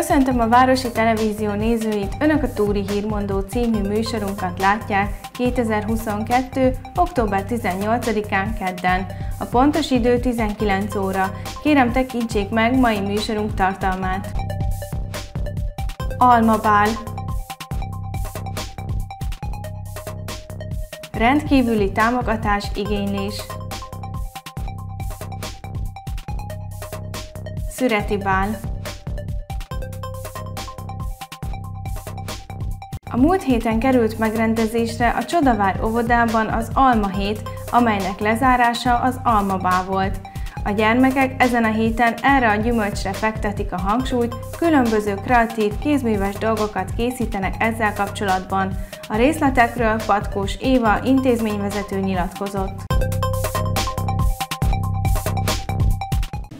Köszöntöm a Városi Televízió nézőit, Önök a Túri Hírmondó című műsorunkat látják 2022. október 18-án kedden. A pontos idő 19 óra. Kérem tekintsék meg mai műsorunk tartalmát. Almabál Rendkívüli támogatás igénylés Szüreti bál A múlt héten került megrendezésre a Csodavár óvodában az Alma hét, amelynek lezárása az Almabá volt. A gyermekek ezen a héten erre a gyümölcsre fektetik a hangsúlyt, különböző kreatív kézműves dolgokat készítenek ezzel kapcsolatban. A részletekről Patkós Éva intézményvezető nyilatkozott.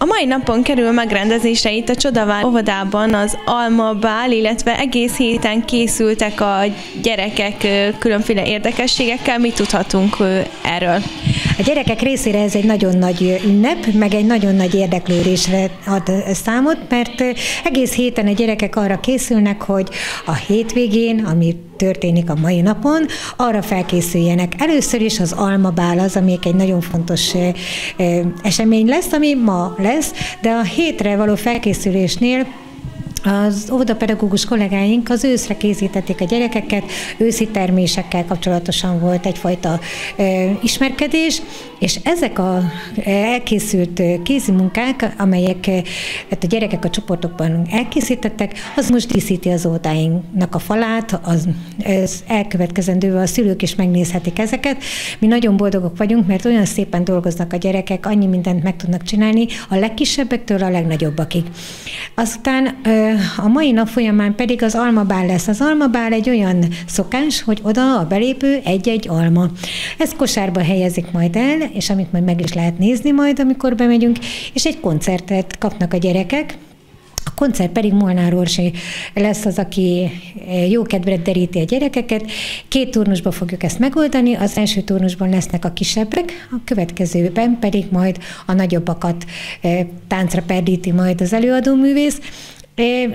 A mai napon kerül megrendezésre itt a Csodavár óvodában az Alma Bál, illetve egész héten készültek a gyerekek különféle érdekességekkel. Mit tudhatunk erről? A gyerekek részére ez egy nagyon nagy ünnep, meg egy nagyon nagy érdeklődésre ad számot, mert egész héten a gyerekek arra készülnek, hogy a hétvégén, ami történik a mai napon, arra felkészüljenek. Először is az almabál az, ami egy nagyon fontos esemény lesz, ami ma lesz, de a hétre való felkészülésnél az óvodapedagógus kollégáink az őszre készítették a gyerekeket, őszi termésekkel kapcsolatosan volt egyfajta e, ismerkedés, és ezek a elkészült kézi munkák, amelyek hát a gyerekek a csoportokban elkészítettek, az most díszíti az óvodáinknak a falát, az, az elkövetkezendő a szülők is megnézhetik ezeket. Mi nagyon boldogok vagyunk, mert olyan szépen dolgoznak a gyerekek, annyi mindent meg tudnak csinálni, a legkisebbektől a legnagyobbakig. Aztán a mai nap folyamán pedig az almabál lesz. Az almabál egy olyan szokás, hogy oda a belépő egy-egy alma. Ezt kosárba helyezik majd el, és amit majd meg is lehet nézni majd, amikor bemegyünk, és egy koncertet kapnak a gyerekek, a koncert pedig Molnár Orsi lesz az, aki jó kedvre deríti a gyerekeket. Két turnusban fogjuk ezt megoldani, az első turnusban lesznek a kisebbek, a következőben pedig majd a nagyobbakat táncra perdíti majd az előadóművész.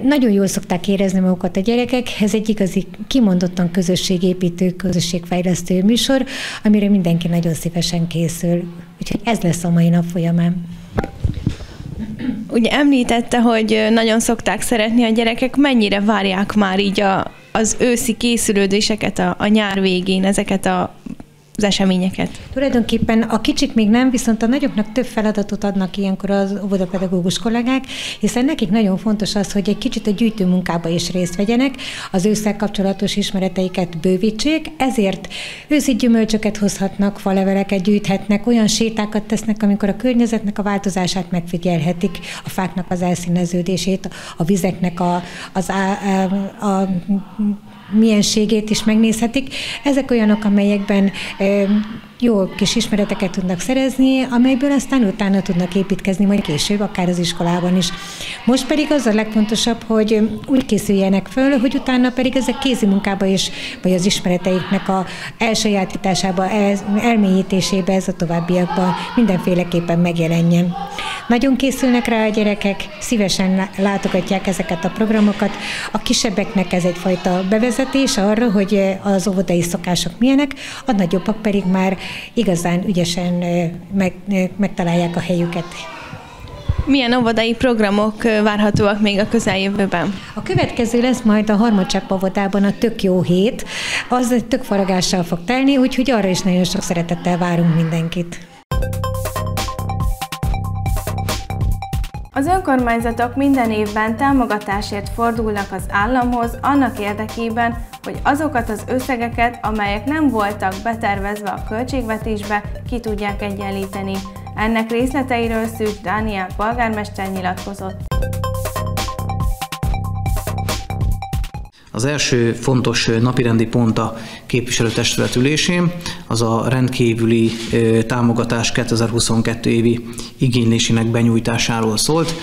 Nagyon jól szokták érezni magukat a gyerekek, ez egy igazi kimondottan közösségépítő, közösségfejlesztő műsor, amire mindenki nagyon szívesen készül. Úgyhogy ez lesz a mai nap folyamán. Ugye említette, hogy nagyon szokták szeretni a gyerekek, mennyire várják már így a, az őszi készülődéseket a, a nyár végén, ezeket a az eseményeket? Tulajdonképpen a kicsik még nem, viszont a nagyoknak több feladatot adnak ilyenkor az óvodapedagógus kollégák, hiszen nekik nagyon fontos az, hogy egy kicsit a gyűjtő munkába is részt vegyenek, az ősszel kapcsolatos ismereteiket bővítsék, ezért őszi gyümölcsöket hozhatnak, faleveleket gyűjthetnek, olyan sétákat tesznek, amikor a környezetnek a változását megfigyelhetik, a fáknak az elszíneződését, a vizeknek a, az a, a, a mienségét is megnézhetik. Ezek olyanok, amelyekben jó kis ismereteket tudnak szerezni, amelyből aztán utána tudnak építkezni majd később, akár az iskolában is. Most pedig az a legfontosabb, hogy úgy készüljenek föl, hogy utána pedig ezek kézi munkába is, vagy az ismereteiknek a elsajátításába, el, elmélyítésébe ez a továbbiakban mindenféleképpen megjelenjen. Nagyon készülnek rá a gyerekek, szívesen látogatják ezeket a programokat. A kisebbeknek ez egyfajta bevezetés arra, hogy az óvodai szokások milyenek, a nagyobbak pedig már igazán ügyesen meg, megtalálják a helyüket. Milyen óvodai programok várhatóak még a közeljövőben? A következő lesz majd a Harmadcsepp óvodában a Tök Jó Hét. Az tök fog telni, úgyhogy arra is nagyon sok szeretettel várunk mindenkit. Az önkormányzatok minden évben támogatásért fordulnak az államhoz annak érdekében, hogy azokat az összegeket, amelyek nem voltak betervezve a költségvetésbe, ki tudják egyenlíteni. Ennek részleteiről Szűcs Dániel polgármester nyilatkozott. Az első fontos napirendi pont a képviselőtestület ülésén, az a rendkívüli támogatás 2022 évi igénylésének benyújtásáról szólt.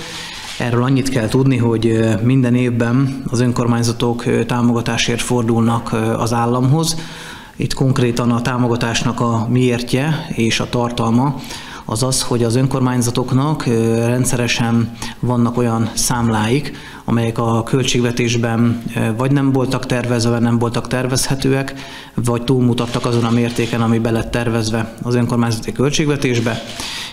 Erről annyit kell tudni, hogy minden évben az önkormányzatok támogatásért fordulnak az államhoz. Itt konkrétan a támogatásnak a miértje és a tartalma az az, hogy az önkormányzatoknak rendszeresen vannak olyan számláik, amelyek a költségvetésben vagy nem voltak tervezve, nem voltak tervezhetőek, vagy túlmutattak azon a mértéken, ami be tervezve az önkormányzati költségvetésbe,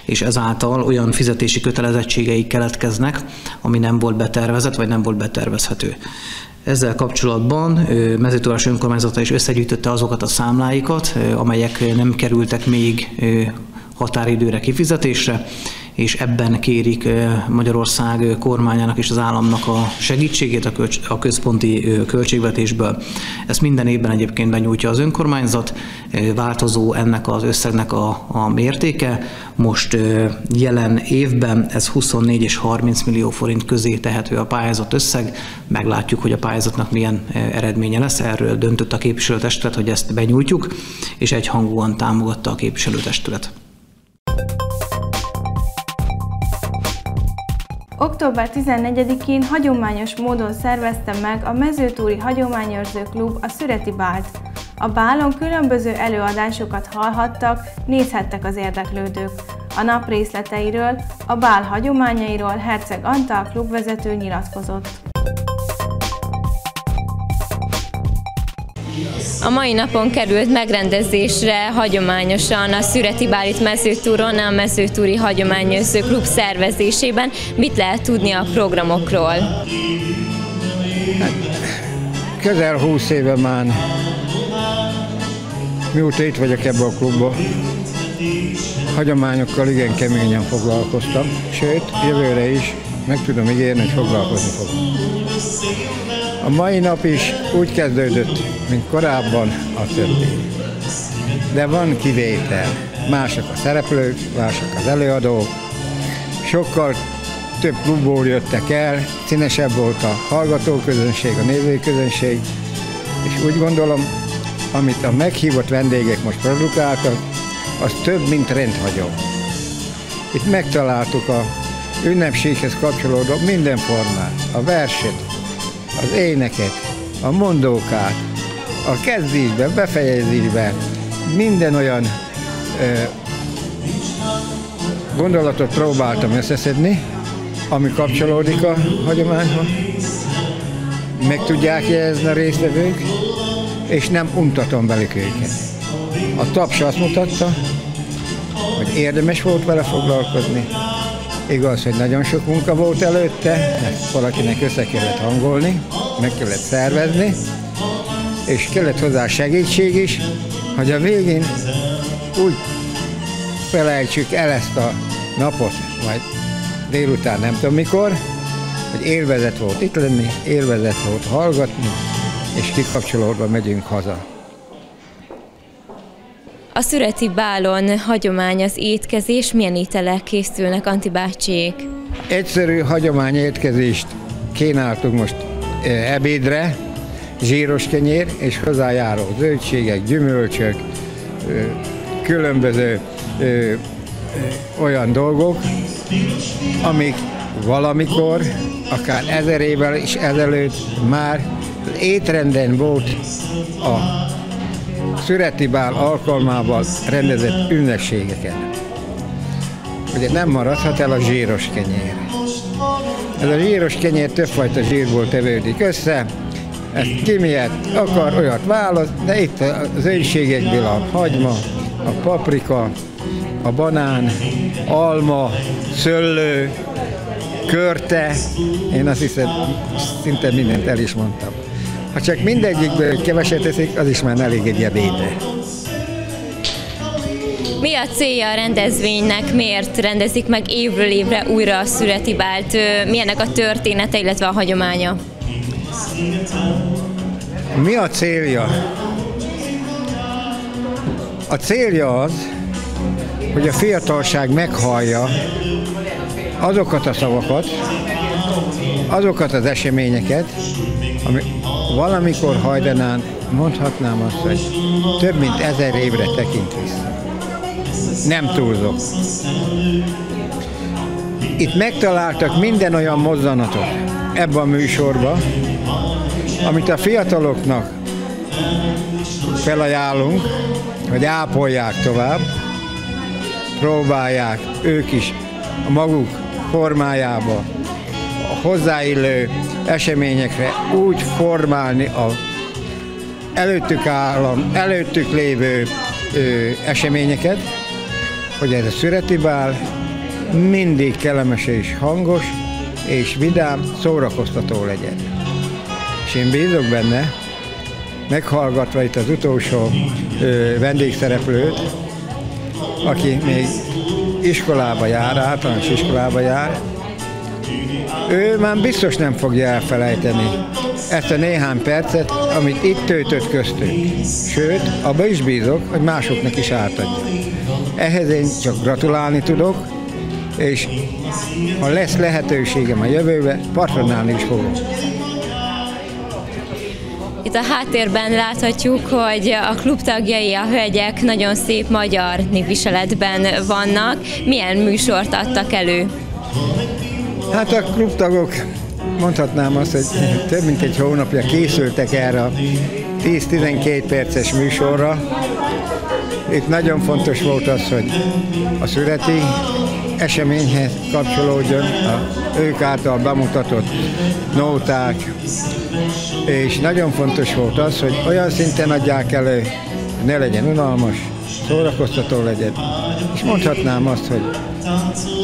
és ezáltal olyan fizetési kötelezettségei keletkeznek, ami nem volt betervezett, vagy nem volt betervezhető. Ezzel kapcsolatban mezőtúrás önkormányzata is összegyűjtötte azokat a számláikat, amelyek nem kerültek még határidőre kifizetésre, és ebben kérik Magyarország kormányának és az államnak a segítségét a központi költségvetésből. Ezt minden évben egyébként benyújtja az önkormányzat, változó ennek az összegnek a, a mértéke. Most jelen évben ez 24 és 30 millió forint közé tehető a pályázat összeg. Meglátjuk, hogy a pályázatnak milyen eredménye lesz. Erről döntött a képviselőtestület, hogy ezt benyújtjuk, és egyhangúan támogatta a képviselőtestület. Október 14-én hagyományos módon szervezte meg a Mezőtúri Hagyományőrző Klub a Szüreti Bált. A bálon különböző előadásokat hallhattak, nézhettek az érdeklődők. A nap részleteiről, a bál hagyományairól Herceg Antal klubvezető nyilatkozott. A mai napon került megrendezésre hagyományosan a Szüreti Bálit mezőtúron, a mezőtúri hagyományőrző klub szervezésében. Mit lehet tudni a programokról? Közel 20 éve már mióta itt vagyok ebbe a klubba, hagyományokkal igen keményen foglalkoztam, sőt, jövőre is meg tudom ígérni, hogy foglalkozni fogok. A mai nap is úgy kezdődött, mint korábban a többi. De van kivétel. Mások a szereplők, mások az előadók. Sokkal több klubból jöttek el, színesebb volt a hallgatóközönség, a nézőközönség, és úgy gondolom, amit a meghívott vendégek most produkáltak, az több, mint rendhagyó. Itt megtaláltuk a ünnepséghez kapcsolódó minden formát, a verset, az éneket, a mondókát, a kezdésben, befejezésben, minden olyan ö, gondolatot próbáltam összeszedni, ami kapcsolódik a hagyományhoz. Meg tudják jelezni a résztvevők, és nem untatom velük őket. A taps azt mutatta, hogy érdemes volt vele foglalkozni, Igaz, hogy nagyon sok munka volt előtte, mert valakinek össze kellett hangolni, meg kellett szervezni, és kellett hozzá segítség is, hogy a végén úgy felejtsük el ezt a napot, majd délután nem tudom mikor, hogy élvezet volt itt lenni, élvezet volt hallgatni, és kikapcsolódva megyünk haza. A szüreti bálon hagyomány az étkezés, milyen ételek készülnek antibácsiék? Egyszerű hagyomány étkezést kínáltunk most eh, ebédre, zsíros kenyér és hozzájáró zöldségek, gyümölcsök, eh, különböző eh, olyan dolgok, amik valamikor, akár ezer évvel is ezelőtt már étrenden volt a szüreti bál alkalmával rendezett ünnepségeket. Ugye nem maradhat el a zsíros kenyér. Ez a zsíros kenyér többfajta zsírból tevődik össze, ezt ki miért akar, olyat választ, de itt az önségekből a hagyma, a paprika, a banán, alma, szöllő, körte, én azt hiszem, szinte mindent el is mondtam. Ha csak mindegyikből keveset teszik, az is már elég egy ebédre. Mi a célja a rendezvénynek? Miért rendezik meg évről évre újra a születi bált? Milyenek a története, illetve a hagyománya? Mi a célja? A célja az, hogy a fiatalság meghallja azokat a szavakat, azokat az eseményeket, ami valamikor hajdanán mondhatnám azt, hogy több mint ezer évre tekint vissza. Nem túlzok. Itt megtaláltak minden olyan mozzanatot ebben a műsorban, amit a fiataloknak felajánlunk, hogy ápolják tovább, próbálják ők is a maguk formájába hozzáillő eseményekre úgy formálni a előttük, állam, előttük lévő ö, eseményeket, hogy ez a szüreti bál mindig kellemes és hangos, és vidám, szórakoztató legyen. És én bízok benne, meghallgatva itt az utolsó ö, vendégszereplőt, aki még iskolába jár, általános iskolába jár, ő már biztos nem fogja elfelejteni ezt a néhány percet, amit itt töltött köztünk. Sőt, abba is bízok, hogy másoknak is átadja. Ehhez én csak gratulálni tudok, és ha lesz lehetőségem a jövőbe, patronálni is fogok. Itt a háttérben láthatjuk, hogy a klub tagjai, a hölgyek nagyon szép magyar népviseletben vannak. Milyen műsort adtak elő? Hát a klubtagok mondhatnám azt, hogy több mint egy hónapja készültek erre a 10-12 perces műsorra. Itt nagyon fontos volt az, hogy a születi eseményhez kapcsolódjon a ők által bemutatott nóták, és nagyon fontos volt az, hogy olyan szinten adják elő, ne legyen unalmas, szórakoztató legyen. És mondhatnám azt, hogy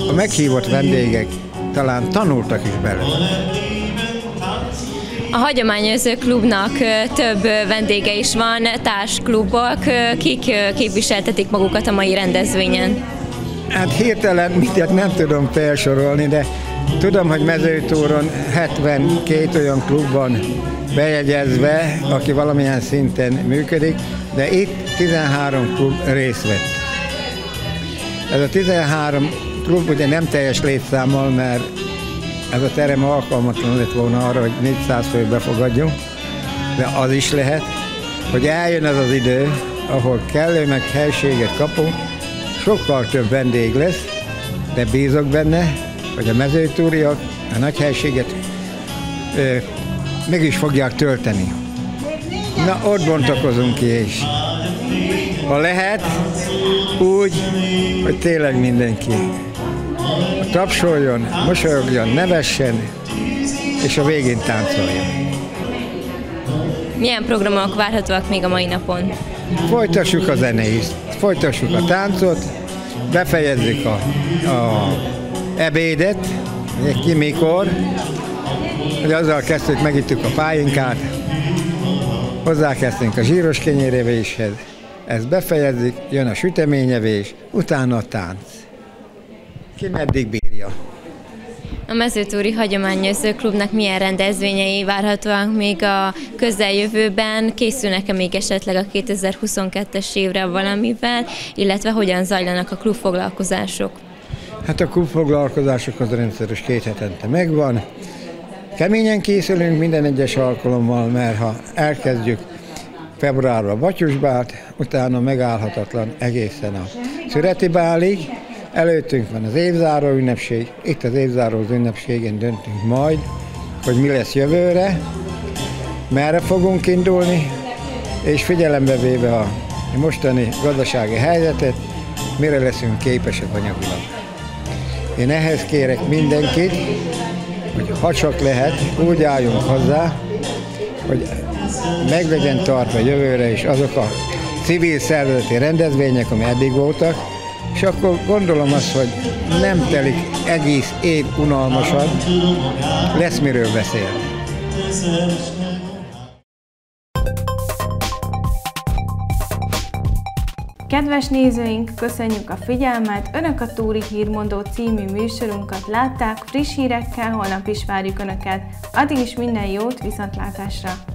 a meghívott vendégek talán tanultak is belőle. A Hagyományőrző Klubnak több vendége is van, társklubok. Kik képviseltetik magukat a mai rendezvényen? Hát hirtelen mindjárt nem tudom felsorolni, de tudom, hogy Mezőtúron 72 olyan klub van bejegyezve, aki valamilyen szinten működik, de itt 13 klub részt vett. Ez a 13 klub ugye nem teljes létszámmal, mert ez a terem alkalmatlan lett volna arra, hogy 400 fő befogadjunk, de az is lehet, hogy eljön ez az idő, ahol kellő meg helységet kapunk, sokkal több vendég lesz, de bízok benne, hogy a mezőtúriak a nagy helységet ö, meg is fogják tölteni. Na, ott bontakozunk ki, és ha lehet, úgy, hogy tényleg mindenki tapsoljon, mosolyogjon, nevessen, és a végén táncoljon. Milyen programok várhatóak még a mai napon? Folytassuk a zenét, folytassuk a táncot, befejezzük a, a ebédet, ki mikor, hogy azzal kezdtük, megittük a pálinkát, hozzákezdtünk a zsíros kenyérevéshez, ezt befejezzük, jön a süteményevés, utána a tánc. Ki meddig bírja. A Mezőtúri Hagyományőrző Klubnak milyen rendezvényei várhatóak még a közeljövőben? Készülnek-e még esetleg a 2022-es évre valamivel, illetve hogyan zajlanak a klubfoglalkozások? Hát a klubfoglalkozások az rendszeres két hetente megvan. Keményen készülünk minden egyes alkalommal, mert ha elkezdjük februárra Batyusbát, utána megállhatatlan egészen a Szüreti Bálig, Előttünk van az évzáró ünnepség, itt az évzáró ünnepségen döntünk majd, hogy mi lesz jövőre, merre fogunk indulni, és figyelembe véve a mostani gazdasági helyzetet, mire leszünk képesek anyagilag. Én ehhez kérek mindenkit, hogy ha csak lehet, úgy álljunk hozzá, hogy meg legyen tartva jövőre is azok a civil szervezeti rendezvények, ami eddig voltak, és akkor gondolom azt, hogy nem telik egész év unalmasan, lesz miről beszélni. Kedves nézőink, köszönjük a figyelmet! Önök a Túri Hírmondó című műsorunkat látták, friss hírekkel holnap is várjuk Önöket. Addig is minden jót, viszontlátásra!